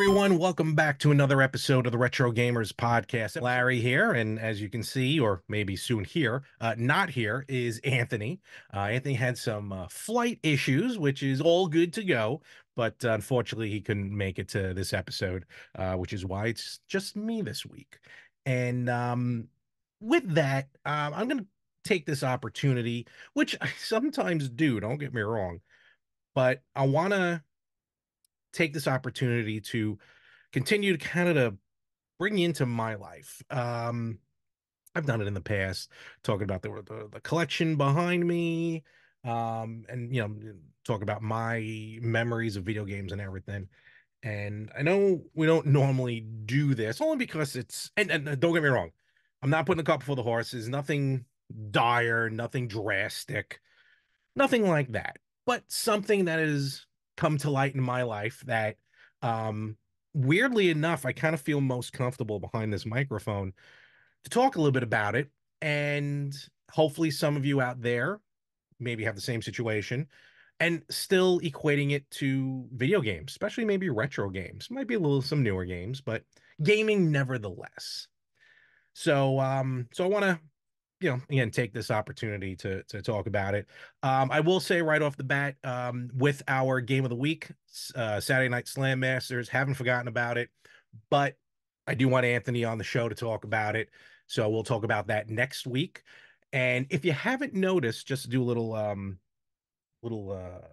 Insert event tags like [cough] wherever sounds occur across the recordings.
everyone. Welcome back to another episode of the Retro Gamers Podcast. Larry here, and as you can see, or maybe soon here, uh, not here is Anthony. Uh, Anthony had some uh, flight issues, which is all good to go, but uh, unfortunately, he couldn't make it to this episode, uh, which is why it's just me this week. And um, with that, um, I'm going to take this opportunity, which I sometimes do, don't get me wrong, but I want to take this opportunity to continue to kind of bring into my life. Um, I've done it in the past, talking about the, the, the collection behind me, um, and you know, talk about my memories of video games and everything. And I know we don't normally do this only because it's and, and don't get me wrong, I'm not putting the cart before the horses. Nothing dire, nothing drastic, nothing like that. But something that has come to light in my life that um weirdly enough, I kind of feel most comfortable behind this microphone to talk a little bit about it. And hopefully, some of you out there maybe have the same situation and still equating it to video games, especially maybe retro games. Might be a little some newer games, but gaming nevertheless. So, um, so I want to you know, again, take this opportunity to to talk about it. Um, I will say right off the bat, um, with our game of the week, uh, Saturday Night Slam Masters, haven't forgotten about it, but I do want Anthony on the show to talk about it. So we'll talk about that next week. And if you haven't noticed, just do a little um little uh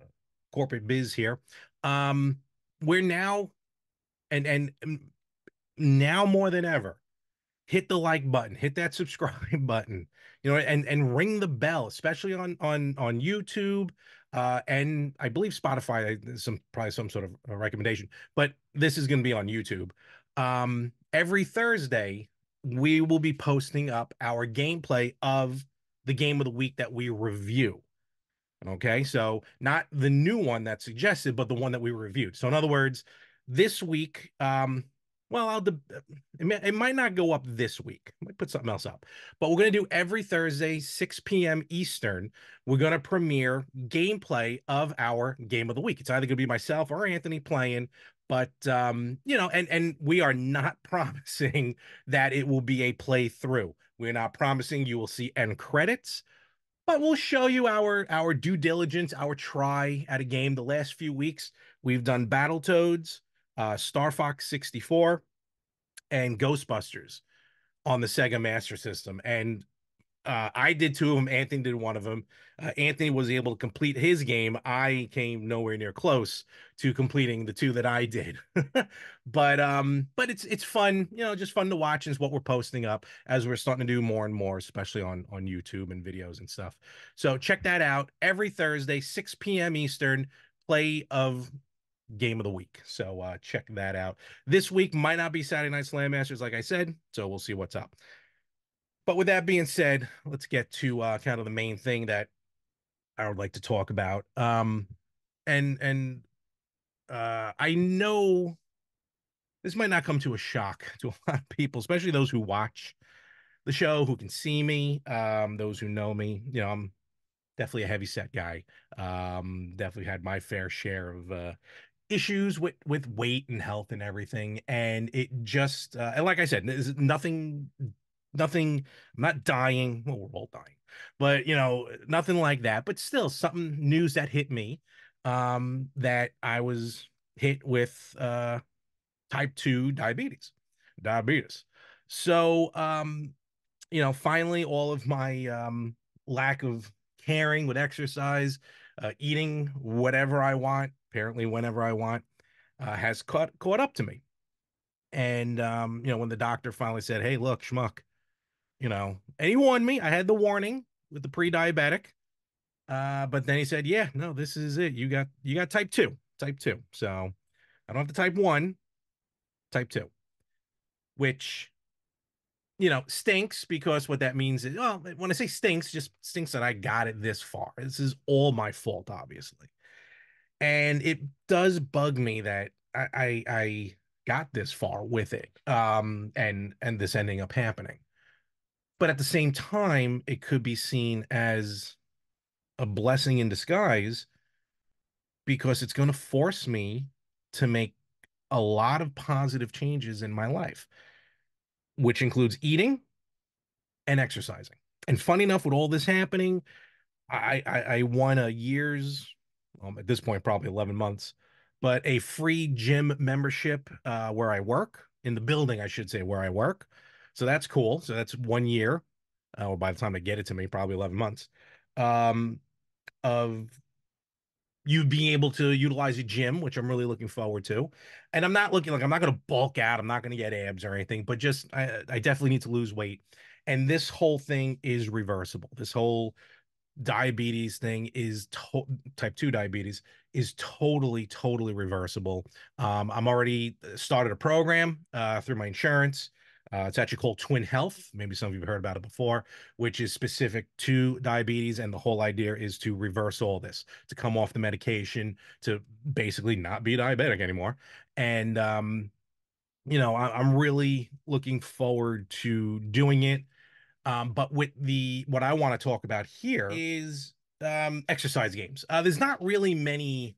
corporate biz here. Um, we're now and and now more than ever hit the like button, hit that [laughs] subscribe button, you know, and and ring the bell, especially on on on YouTube, uh, and I believe Spotify. Some probably some sort of recommendation, but this is going to be on YouTube. Um, every Thursday, we will be posting up our gameplay of the game of the week that we review. Okay, so not the new one that's suggested, but the one that we reviewed. So in other words, this week, um, well, I'll de- it, may, it might not go up this week. I might put something else up, but we're gonna do every Thursday, 6 p.m. Eastern. We're gonna premiere gameplay of our game of the week. It's either gonna be myself or Anthony playing, but um, you know, and and we are not [laughs] promising that it will be a playthrough. We're not promising you will see end credits, but we'll show you our our due diligence, our try at a game. The last few weeks, we've done Battletoads uh, Star Fox 64, and Ghostbusters on the Sega Master System. And uh, I did two of them. Anthony did one of them. Uh, Anthony was able to complete his game. I came nowhere near close to completing the two that I did. [laughs] but um, but it's it's fun, you know, just fun to watch. is what we're posting up as we're starting to do more and more, especially on on YouTube and videos and stuff. So check that out every Thursday, 6 p.m. Eastern. Play of game of the week. So uh, check that out. This week might not be Saturday Night Slam Masters, like I said. So we'll see what's up. But with that being said, let's get to uh, kind of the main thing that I would like to talk about. Um, and and uh, I know this might not come to a shock [laughs] to a lot of people, especially those who watch the show, who can see me, um, those who know me. You know, I'm definitely a heavy set guy. Um, definitely had my fair share of uh, issues with with weight and health and everything and it just uh, and like i said there's nothing nothing i'm not dying well we're all dying but you know nothing like that but still something news that hit me um that i was hit with uh type 2 diabetes diabetes. So um you know finally all of my um lack of caring with exercise uh, eating whatever i want apparently whenever I want, uh, has caught caught up to me. And um, you know, when the doctor finally said, "Hey, look, schmuck," you know, and he warned me. I had the warning with the pre-diabetic, uh, but then he said, "Yeah, no, this is it. You got you got type two, type two. So I don't have the type one, type two, which." You know, stinks because what that means is, well, when I say stinks, just stinks that I got it this far. This is all my fault, obviously and it does bug me that I, I, I got this far with it um and and this ending up happening but at the same time it could be seen as a blessing in disguise because it's going to force me to make a lot of positive changes in my life, which includes eating and exercising. And funny enough, with all this happening, I I, I won a year's, um, at this point probably eleven months, but a free gym membership uh, where I work in the building, I should say, where I work. So that's cool. So that's one year, uh, or by the time I get it to me, probably eleven months um, of you being able to utilize a gym, which I'm really looking forward to. And I'm not looking like I'm not going to bulk out. I'm not going to get abs or anything, but just I, I definitely need to lose weight. And this whole thing is reversible. This whole diabetes thing is to- type 2 diabetes is totally totally reversible. Um, i'm already started a program uh, through my insurance. Uh, it's actually called twin health. Maybe some of you have heard about it before which is specific to diabetes and the whole idea is to reverse all this to come off the medication to basically not be diabetic anymore. And um, you know I- i'm really looking forward to doing it um, but with the what I want to talk about here is um, exercise games. Uh, there's not really many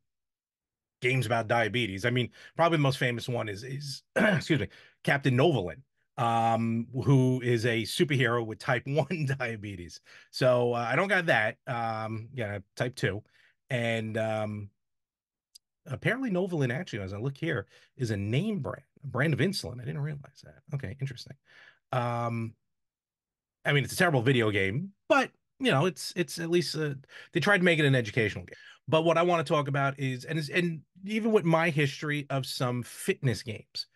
games about diabetes. I mean, probably the most famous one is is [clears throat] excuse me, Captain Novolin, um, who is a superhero with type [laughs] one diabetes. So uh, I don't got that. Um, yeah, type two, and um, apparently Novolin actually, as I look here, is a name brand, a brand of insulin. I didn't realize that. Okay, interesting. Um, I mean, it's a terrible video game, but you know, it's it's at least uh, they tried to make it an educational game. But what I want to talk about is and and even with my history of some fitness games,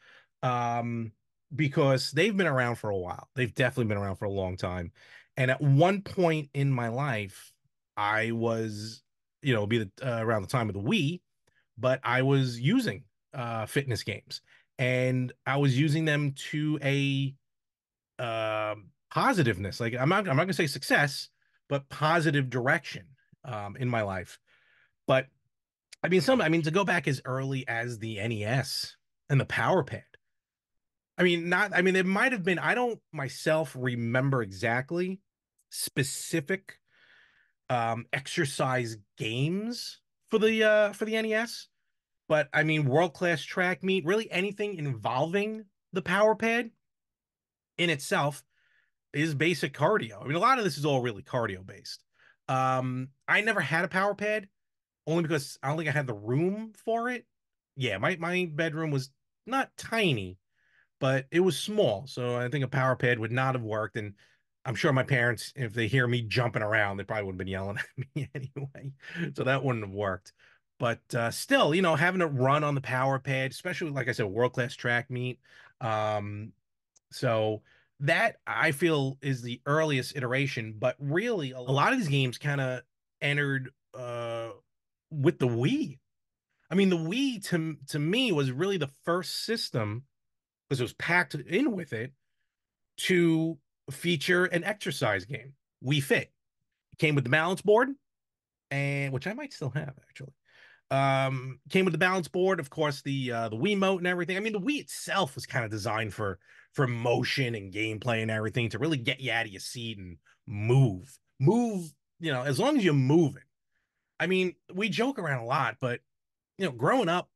um, because they've been around for a while. They've definitely been around for a long time. And at one point in my life, I was, you know, be the, uh, around the time of the Wii, but I was using uh, fitness games, and I was using them to a um positiveness. Like I'm not I'm not gonna say success, but positive direction um in my life. But I mean some I mean to go back as early as the NES and the Power Pad. I mean not I mean it might have been I don't myself remember exactly specific um exercise games for the uh for the NES, but I mean world class track meet, really anything involving the Power Pad in itself is basic cardio. I mean, a lot of this is all really cardio based. Um, I never had a power pad only because I don't think I had the room for it. Yeah, my my bedroom was not tiny, but it was small, so I think a power pad would not have worked. And I'm sure my parents, if they hear me jumping around, they probably would have been yelling [laughs] at me anyway. So that wouldn't have worked. But uh, still, you know, having a run on the power pad, especially like I said, world class track meet. Um, so that I feel is the earliest iteration, but really a lot of these games kind of entered uh with the Wii. I mean, the Wii to to me was really the first system because it was packed in with it to feature an exercise game. Wii Fit. It came with the balance board, and which I might still have actually. Um, came with the balance board, of course, the uh, the Wiimote and everything. I mean, the Wii itself was kind of designed for for motion and gameplay and everything to really get you out of your seat and move, move. You know, as long as you're moving. I mean, we joke around a lot, but you know, growing up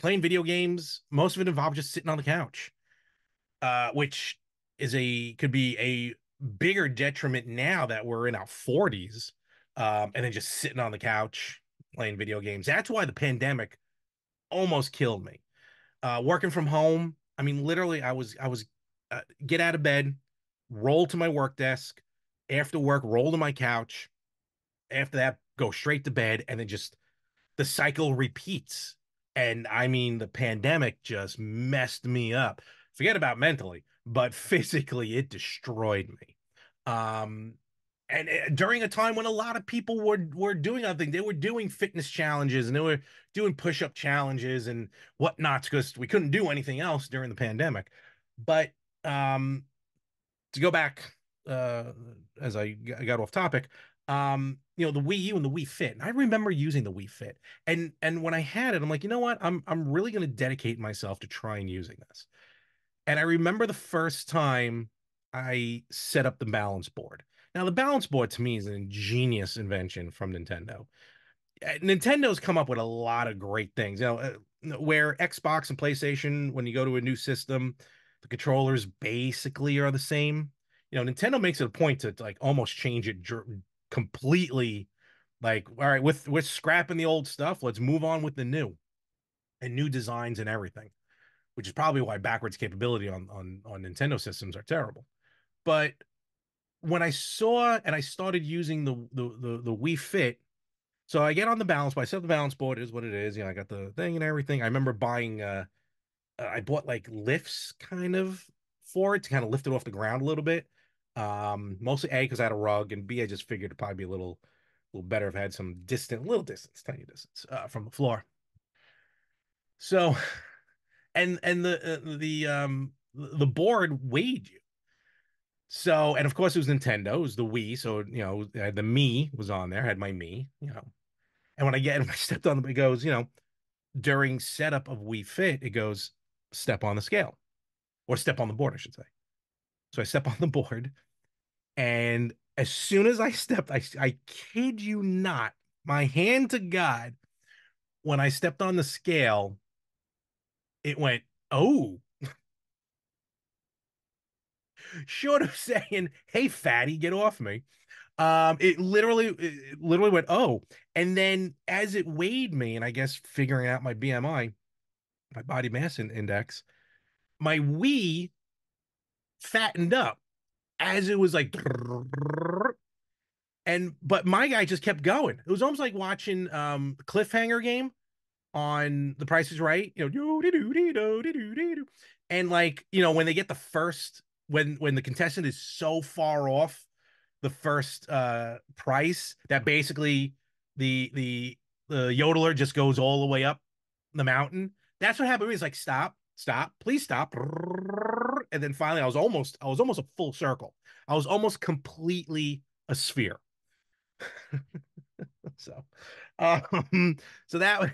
playing video games, most of it involved just sitting on the couch, uh, which is a could be a bigger detriment now that we're in our 40s, um, and then just sitting on the couch playing video games. That's why the pandemic almost killed me. Uh, working from home, I mean, literally, I was I was uh, get out of bed, roll to my work desk, after work, roll to my couch. After that, go straight to bed, and then just the cycle repeats. And I mean, the pandemic just messed me up. Forget about mentally, but [laughs] physically, it destroyed me. Um, and uh, during a time when a lot of people were were doing other things, they were doing fitness challenges and they were doing push up challenges and whatnots because we couldn't do anything else during the pandemic. But um, to go back, uh, as I got off topic, um, you know, the Wii U and the Wii Fit. And I remember using the Wii Fit, and and when I had it, I'm like, you know what? I'm I'm really going to dedicate myself to trying using this. And I remember the first time I set up the balance board Now, the balance board to me is an ingenious invention from Nintendo. Uh, Nintendo's come up with a lot of great things. You know, uh, where Xbox and PlayStation, when you go to a new system, the controllers basically are the same. You know, Nintendo makes it a point to, like almost change it completely. Like, all right, with we're scrapping the old stuff, let's move on with the new and new designs and everything, which is probably why backwards capability on on on Nintendo systems are terrible. But when I saw and I started using the the the, the Wii Fit, so I get on the balance board. I set the balance board is what it is. You know, I got the thing and everything. I remember buying uh I bought like lifts kind of for it to kind of lift it off the ground a little bit. Um, mostly A because I had a rug, and B I just figured it'd probably be a little, little better if I had some distant, little distance, tiny distance uh, from the floor. So, [sighs] and and the uh, the um the board weighed you. So, and of course it was Nintendo, it was the Wii. So, you know, the Mii was on there, had my Mii, you know. And when I get, [laughs] when I stepped on the, it goes, you know, during setup of Wii Fit, it goes step on the scale or step on the board, I should say. So I step [laughs] on the board, and as soon as I stepped, I, I kid you not, my hand to God, when I stepped on the scale, it went, oh. Short of [laughs] saying, hey, fatty, get off me. Um, it literally, it literally went, oh. And then as it weighed me, and I guess figuring out my BMI, my body mass index, my Wii fattened up as it was like [laughs] and but my guy just kept going. It was almost like watching um cliffhanger game on The Price is Right, you know, and like, you know, when they get the first when when the contestant is so far off the first uh price that basically the the the yodeler just goes all the way up the mountain. That's what happened. to me. It's like stop, stop, please stop. And then finally I was almost I was almost a full circle. I was almost completely a sphere. [laughs] so um so that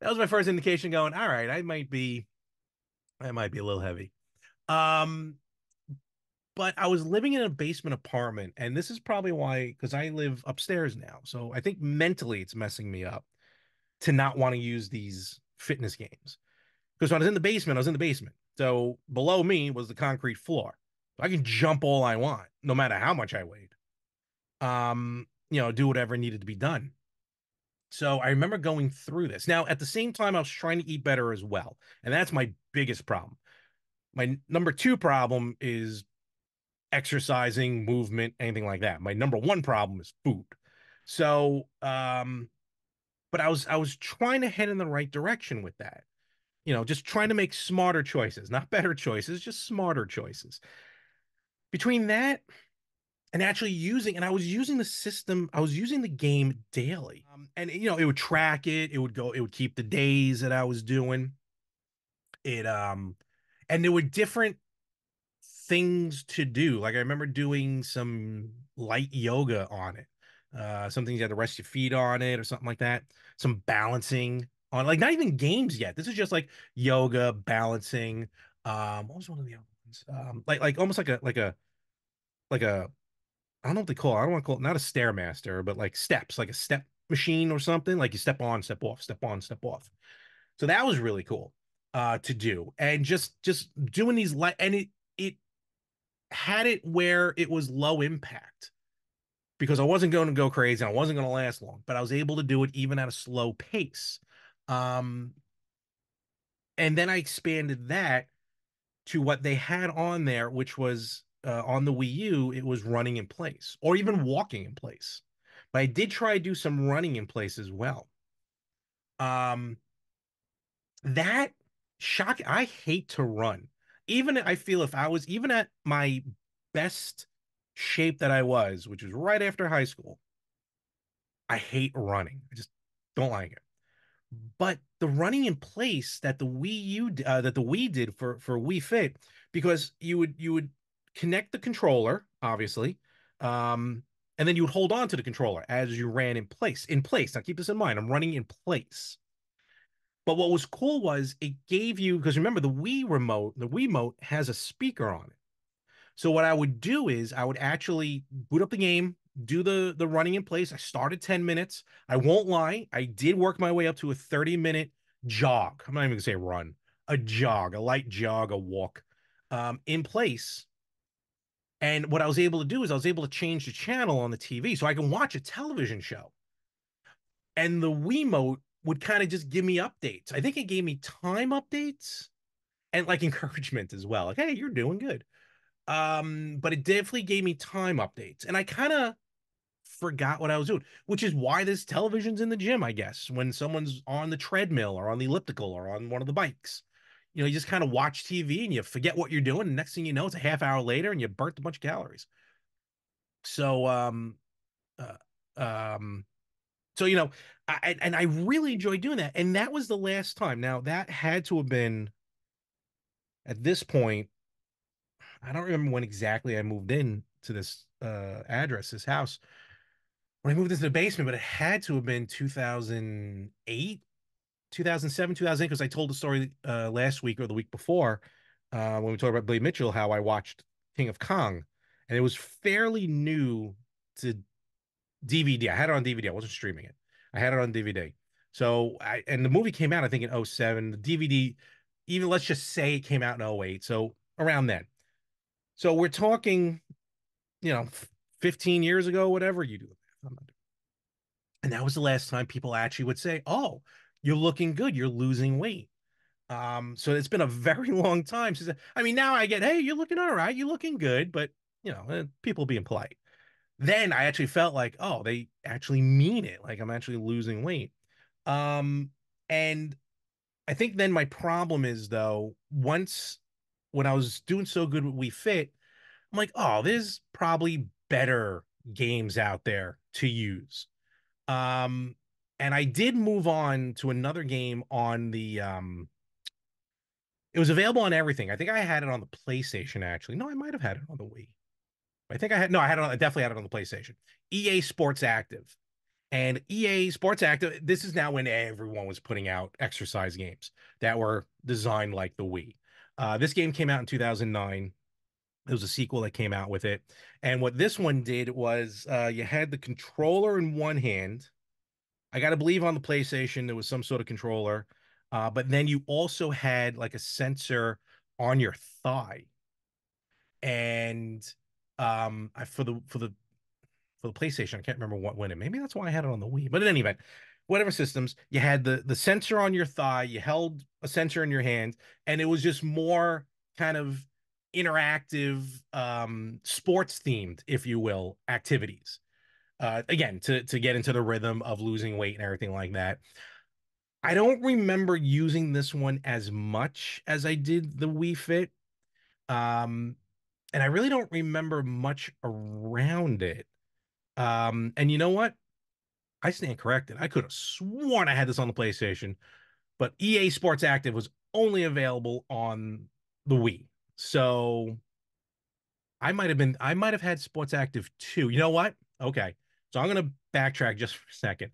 that was my first indication going, all right, I might be I might be a little heavy. Um but I was living in a basement apartment, and this is probably why, because I live upstairs now. So I think mentally it's messing me up to not want to use these fitness games. Because when I was in the basement, I was in the basement. So below me was the concrete floor. I can jump all I want, no matter how much I weighed. Um, you know, do whatever needed to be done. So I remember going through this. Now, at the same time, I was trying to eat better as well. And that's my biggest problem. My number two problem is exercising, movement, anything like that. My number one problem is food. So, um, but I was I was trying to head in the right direction with that. You know, just trying to make smarter choices, not better choices, just smarter choices. Between that and actually using, and I was using the system, I was using the game daily. Um, and you know, it would track it, it would go, it would keep the days that I was doing. It um and there were different things to do. Like I remember doing some light yoga on it. Uh, some things you had to rest your feet on it or something like that. Some balancing on like not even games yet. This is just like yoga, balancing. Um, what was one of the other ones? Um, like like almost like a like a like a I don't know what they call it. I don't want to call it not a stairmaster, but like steps, like a step machine or something. Like you step on, step off, step on, step off. So that was really cool uh to do. And just just doing these light and it it had it where it was low impact because I wasn't going to go crazy. and I wasn't going to last long, but I was able to do it even at a slow pace. Um, and then I expanded that to what they had on there, which was uh, on the Wii U, it was running in place or even walking in place. But I did try to do some running in place as well. Um, that shock, I hate to run even I feel if I was even at my best shape that I was, which was right after high school, I hate running. I just don't like it. But the running in place that the Wii U uh, that the Wii did for for Wii Fit, because you would you would connect the controller, obviously, um, and then you would hold on to the controller as you ran in place. In place. Now keep this in mind. I'm running in place. But what was cool was it gave you because remember the Wii remote, the Wii remote has a speaker on it. So what I would do is I would actually boot up the game, do the the running in place. I started 10 minutes. I won't lie, I did work my way up to a 30 minute jog. I'm not even gonna say run, a jog, a light jog, a walk um, in place. And what I was able to do is I was able to change the channel on the TV so I can watch a television show. And the Wiimote would kind of just give me updates. I think it gave me time updates and like [laughs] encouragement as well. Like, hey, you're doing good. Um, but it definitely gave me time updates. And I kind of forgot what I was doing, which is why this television's in the gym, I guess, when someone's on the treadmill or on the elliptical or on one of the bikes. You know, you just kind of watch TV and you forget what you're doing. And next thing you know, it's a half hour later and you burnt a bunch of calories. So, um, uh, um, so you know, I and I really enjoyed doing that. And that was the last time. Now that had to have been at this point. I don't remember when exactly I moved in to this uh address, this house. When I moved into the basement, but it had to have been 2008, 2007, 2008, because I told the story uh last week or the week before, uh, when we talked about Billy Mitchell, how I watched King of Kong, and it was fairly new to DVD. I had it on DVD. I wasn't streaming it. I had it on DVD. So I and the movie came out, I think, in 07. The DVD, even let's just say it came out in 08. So around then. So we're talking, you know, 15 years ago, whatever you do. And that was the last time people actually would say, Oh, you're looking good, you're losing weight. Um, so it's been a very [laughs] long time since I mean, now I get, hey, you're looking all right, you're looking good, but you know, eh, people being polite then I actually felt like, oh, they actually mean it. Like I'm actually losing weight. Um, and I think then my problem is though, once when I was doing so good with Wii Fit, I'm like, oh, there's probably better games out there to use. Um, and I did move on to another game on the um it was available on everything. I think I had it on the PlayStation actually. No, I might have had it on the Wii. I think I had no, I had it on, I definitely had it on the PlayStation. EA Sports Active. And EA Sports Active, this is now when everyone was putting out exercise games that were designed like the Wii. Uh, this game came out in 2009. There was a sequel that came out with it. And what this one did was uh, you had the controller in one hand. I got to believe on the PlayStation, there was some sort of controller. Uh, but then you also had like a sensor on your thigh. And um I, for the for the for the PlayStation. I can't remember what when it. Maybe that's why I had it on the Wii. But in any event, whatever systems, you had the the sensor on your thigh, you held a sensor in your hand, and it was just more kind of interactive, um, sports themed, if you will, activities. Uh, again, to to get into the rhythm of losing weight and everything like that. I don't remember using this one as much as I did the Wii Fit. Um, and I really don't remember much around it. Um, and you know what? I stand corrected. I could have sworn I had this on the PlayStation, but EA Sports Active was only available on the Wii. So I might have been, I might have had Sports Active too. You know what? Okay. So I'm going to backtrack just for a second.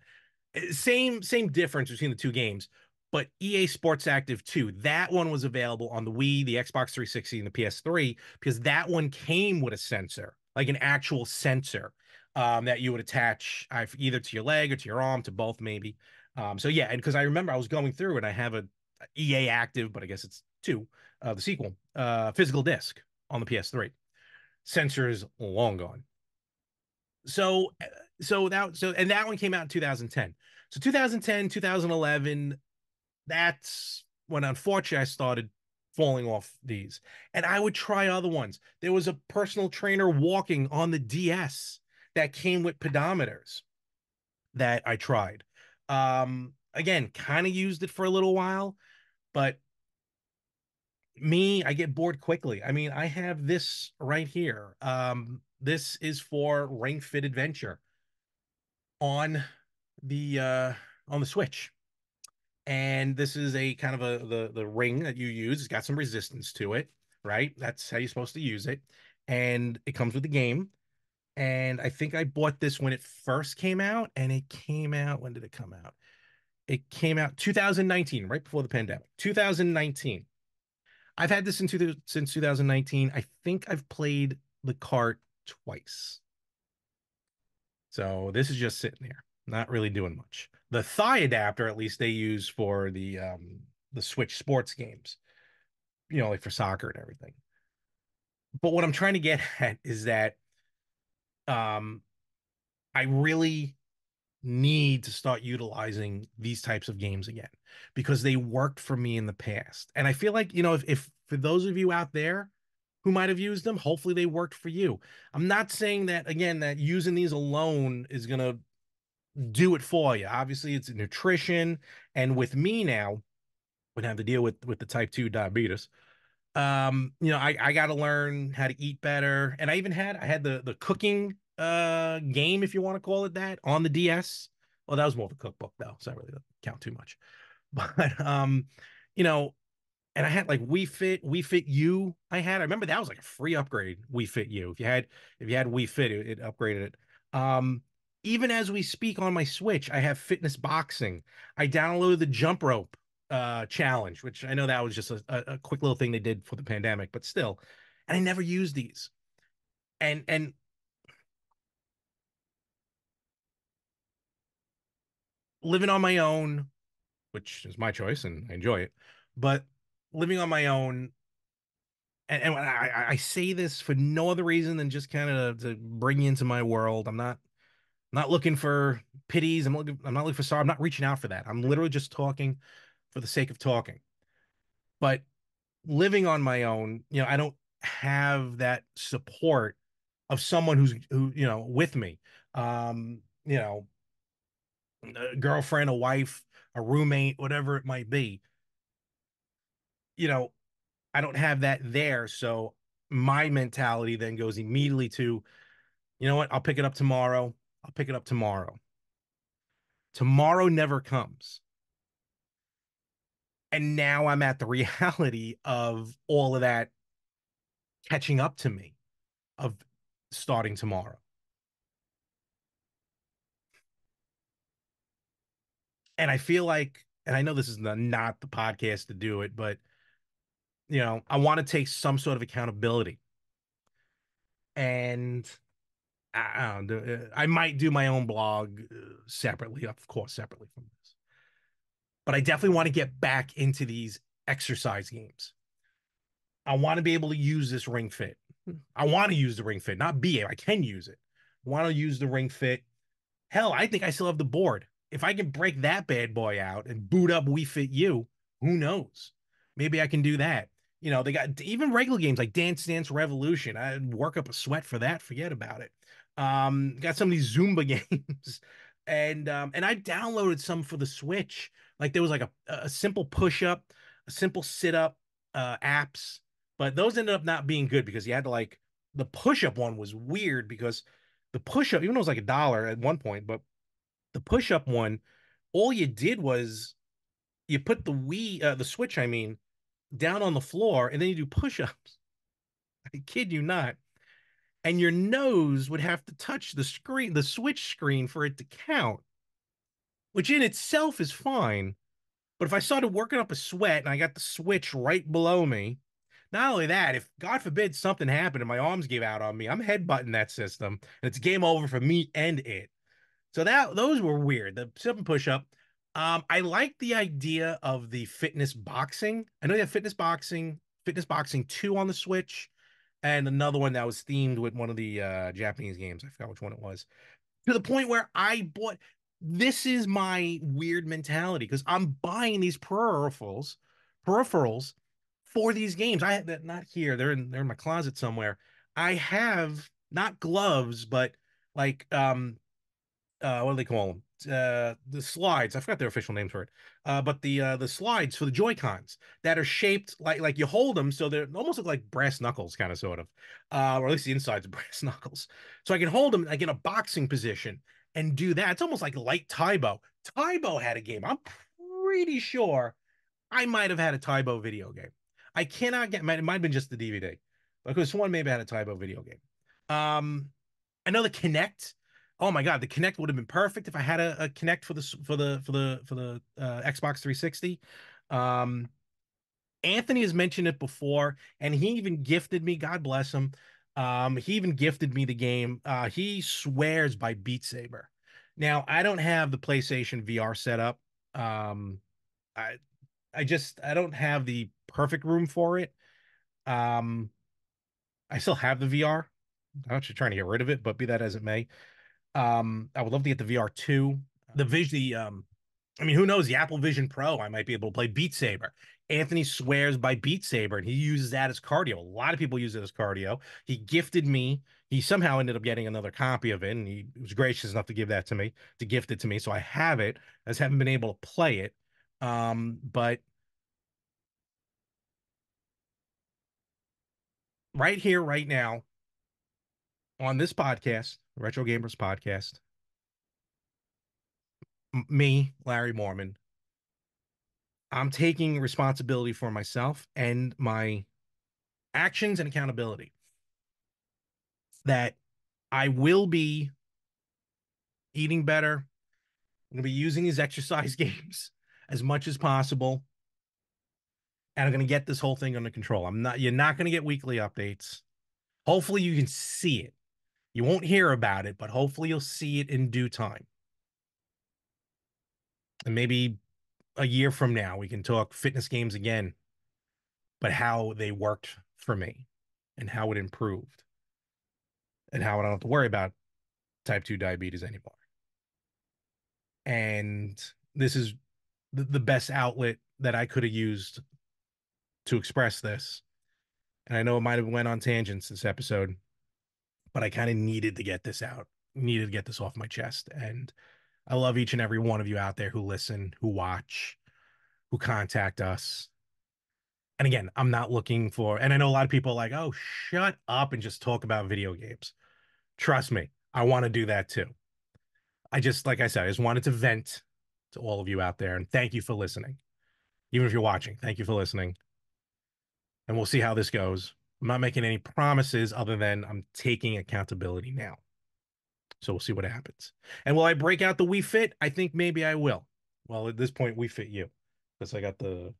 Eh, same, same difference between the two games but EA Sports Active 2, that one was available on the Wii, the Xbox 360, and the PS3 because that one came with a sensor, like an actual sensor um, that you would attach either to your leg or to your arm, to both maybe. Um, so yeah, and because I remember I was going through and I have a EA Active, but I guess it's two, uh, the sequel, uh, physical disc on the PS3. Sensor is long gone. So, uh, so that so and that one came out in 2010. So 2010, 2011, that's when unfortunately I started falling off these. And I would try other ones. There was a personal trainer walking on the DS that came with pedometers that I tried. Um, again, kind of used it for a little while, but me, I get bored quickly. I mean, I have this right here. Um, this is for Ring Fit Adventure on the uh on the Switch and this is a kind of a the the ring that you use. It's got some resistance to it, right? That's how you're supposed to use it, and it comes with the game. And I think I bought this when it first came out, and it came out. When did it come out? It came out 2019, right before the pandemic. 2019. I've had this into since 2019. I think I've played the cart twice. So this is just sitting there, not really doing much. The thigh adapter, at least they use for the um the Switch sports games, you know, like for soccer and everything. But what I'm trying to get [laughs] at is that um I really need to start utilizing these types of games again because they worked for me in the past. And I feel like, you know, if, if for those of you out there who might have used them, hopefully they worked for you. I'm not saying that again that using these alone is going to do it for you. Obviously, it's nutrition and with me now, would have to deal with with the type 2 diabetes um you know i i got to learn how to eat better and i even had i had the the cooking uh game if you want to call it that on the ds well that was more of a cookbook though so i really don't count too much. [laughs] But um you know and i had like Wii Fit Wii Fit U i had. I remember that was like a free upgrade Wii Fit U if you had if you had Wii Fit it, it upgraded it. Um even as we speak on my switch i have fitness boxing i downloaded the jump rope uh challenge, which I know that was just a, a quick little thing they did for the pandemic, but still, and I never used these. And and living on my own, which is my choice and I enjoy it, but living on my own, and, and I, I say this for no other reason than just kind of to bring you into my world. I'm not not looking for pities. I'm looking. I'm not looking for sorry. I'm not reaching out for that. I'm literally just talking for the sake of talking. But living on my own, you know, I don't have that support of someone who's who, you know, with me. Um, you know, a girlfriend, a wife, a roommate, whatever it might be. You know, I don't have that there. So my mentality then goes immediately to, you know what, I'll pick it up tomorrow. I'll pick it up tomorrow. Tomorrow never comes and now I'm at the [laughs] reality of all of that catching up to me of starting tomorrow. And I feel like, and I know this is not the podcast to do it, but you know, I want to take some sort of accountability. And I, don't know, I might do my own blog uh, separately, of course, separately from this but I definitely want to get back into these exercise games. I want to be able to use this ring fit. I want to use the ring fit, not BA. I can use it. I want to use the ring fit. Hell, I think I still have the board. If I can break that bad boy out and boot up Wii Fit U, who knows? Maybe I can do that. You know, they got even regular games like Dance Dance Revolution. I'd work up a sweat for that. Forget about it. Um, got some of these Zumba [laughs] games and um, and I downloaded some for the Switch. Like there was like a, a simple push up, a simple sit up uh, apps, but those ended up not being good because you had to like the push up one was weird because the push up even though it was like a dollar at one point, but the push up one, all you did was you put the Wii uh, the Switch, I mean, down on the floor and then you do push ups. [laughs] I kid you not and your nose would have to touch the screen, the switch screen for it to count, which in itself is fine. But if I started working up a sweat and I got the switch right below me, not only that, if God forbid something happened and my arms gave out on me, I'm headbutting that system and it's game over for me and it. So that those were weird. The seven push up. Um, I like the idea of the fitness boxing. I know they have fitness boxing, fitness boxing two on the Switch and another one that was themed with one of the uh, Japanese games. I forgot which one it was. To the point where I bought. This is my weird mentality because I'm buying these peripherals, peripherals for these games. I have that not here. They're in they're in my closet somewhere. I have not gloves, but like um uh what do they call them? Uh the slides i forgot their official name for it uh but the uh the slides for the joy cons that are shaped like like you hold them so they're almost look like brass knuckles kind of sort of uh or at least the insides of [laughs] brass knuckles. So i can hold them like in a boxing position and do that. It's almost like light Tae-Bo Tae-Bo had a game. I'm pretty sure i might have had a Tae-Bo video game. I cannot get it might have been just the dvd because someone maybe had a Tae-Bo video game. Um i know the Kinect oh my god, the Kinect would have been perfect if I had a, a Kinect for the for the for the for the uh, Xbox 360. Um, Anthony has mentioned it before, and he even gifted me, God bless him. Um, he even gifted me the game. Uh, he swears by Beat Saber. Now, I don't have the PlayStation VR set up. Um, I I just I don't have the perfect room for it. Um, I still have the VR. I'm actually trying to get rid of it, but be that as it may. Um, I would love to get the VR two. The vision, the um, I mean, who knows? The Apple Vision Pro, I might be able to play Beat Saber. Anthony swears by Beat Saber, and he uses that as cardio. A lot of people use it as cardio. He gifted me. He somehow ended up getting another copy of it, and he was gracious enough to give that to me, to gift it to me. So I have it. I just haven't been able to play it. Um, but right here, right now, on this podcast, Retro Gamers Podcast, me, Larry Mormon, I'm taking responsibility for myself and my actions and accountability. That I will be eating better. I'm going to be using these exercise [laughs] games as much as possible. And I'm going to get this whole thing under control. I'm not, you're not going to get weekly updates. Hopefully, you can see it. You won't hear about it, but hopefully, you'll see it in due time. And maybe a year from now, we can talk fitness games again, but how they worked for me and how it improved and how I don't have to worry about type 2 diabetes anymore. And this is the, the best outlet that I could have used to express this. And I know it might have went on tangents this episode, but I kind of needed to get this out, needed to get this off my chest. And I love each and every one of you out there who listen, who watch, who contact us. And again, I'm not looking for, and I know a lot of people like, oh, shut up and just talk about video games. Trust me, I want to do that too. I just, like I said, I just wanted to vent to all of you out there. And thank you for listening. Even if you're watching, thank you for listening. And we'll see how this goes. I'm not making any promises other than I'm taking accountability now. So we'll see what happens. And will I break out the Wii Fit? I think maybe I will. Well, at this point, Wii Fit U because I got the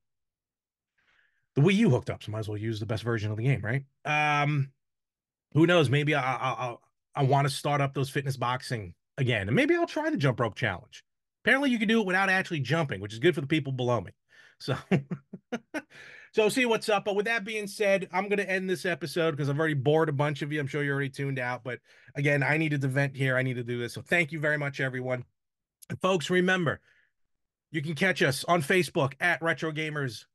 the Wii U hooked up, so might as well use the best version of the game, right? Um, who knows? Maybe I I I, I want to start up those fitness boxing again, and maybe I'll try the jump rope challenge. Apparently, you can do it without actually jumping, which is good for the people below me. So, [laughs] so see what's up. But with that being said, I'm going to end this episode because I've already bored a bunch of you. I'm sure you're already tuned out. But again, I needed to vent here. I need to do this. So thank you very much, everyone. And folks, remember, you can catch us on Facebook at Retro Gamers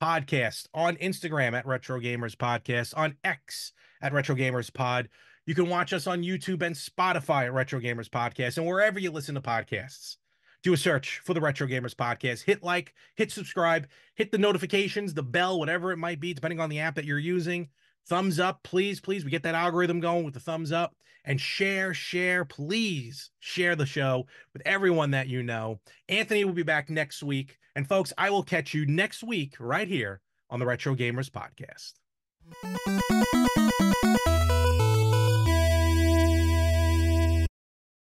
Podcast, on Instagram at Retro Gamers Podcast, on X at Retro Gamers Pod. You can watch us on YouTube and Spotify at Retro Gamers Podcast and wherever you listen to podcasts do a search for the Retro Gamers Podcast. Hit like, hit subscribe, hit the notifications, the bell, whatever it might be, depending on the app that you're using. Thumbs up, please, please. We get that algorithm going with the thumbs up and share, share, please share the show with everyone that you know. Anthony will be back next week. And folks, I will catch you next week right here on the Retro Gamers Podcast.